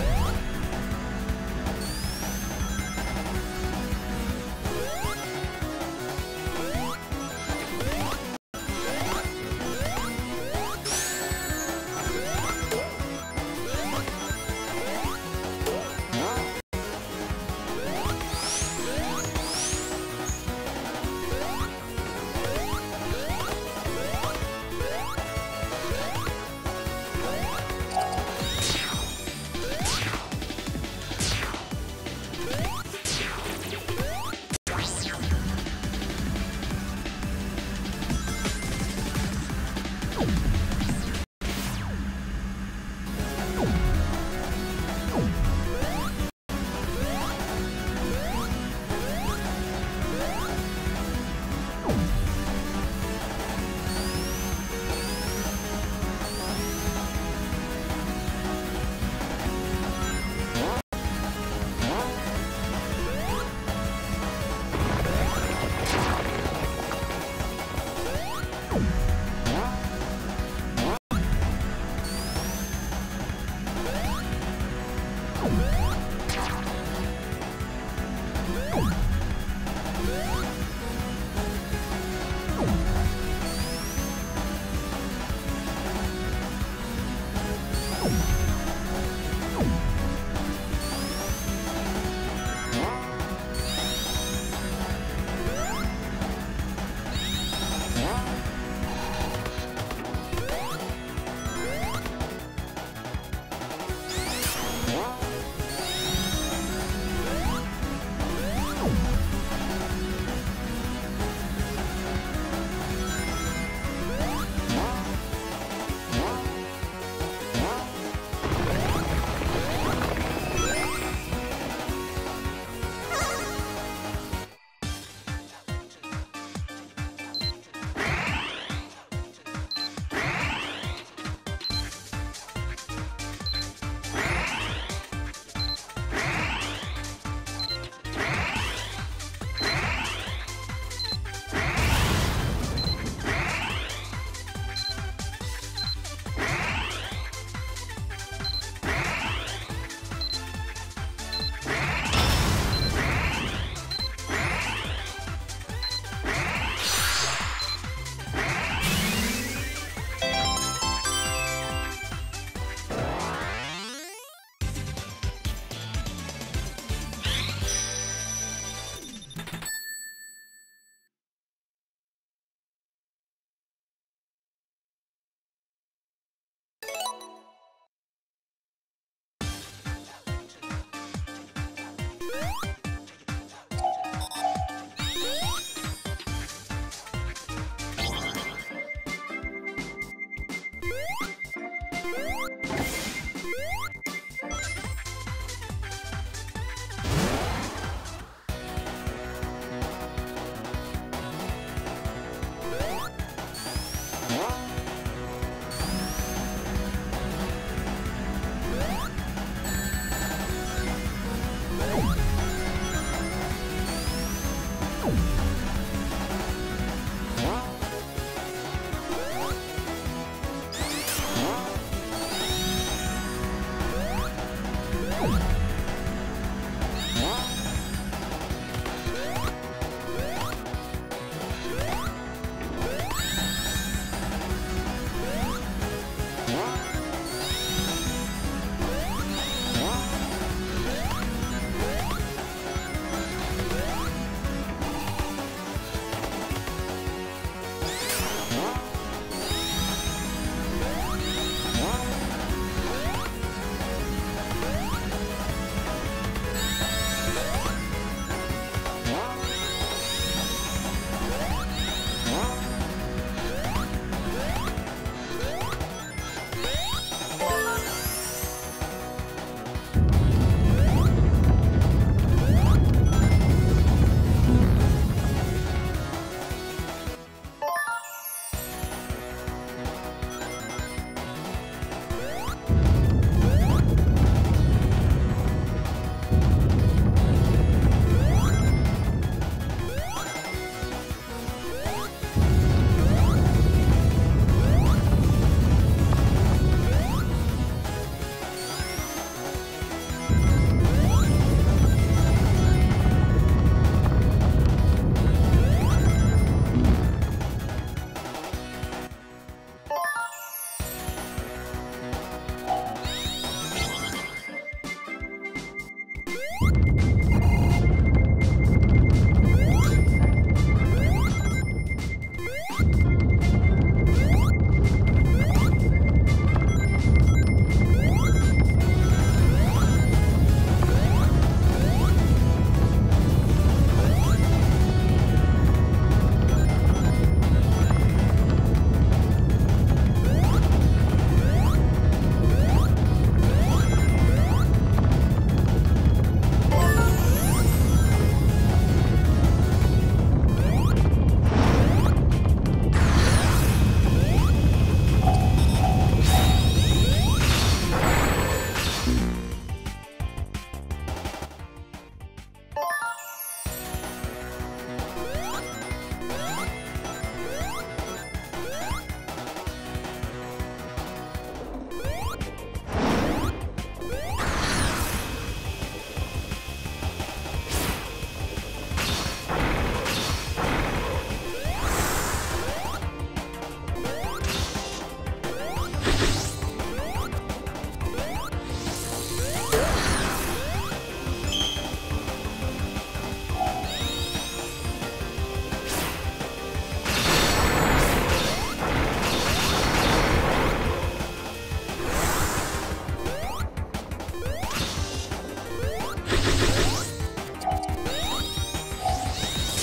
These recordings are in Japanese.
Thank you. Huh?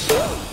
Whoa!